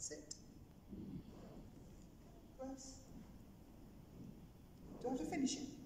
Sit. Press. Do I have to finish it?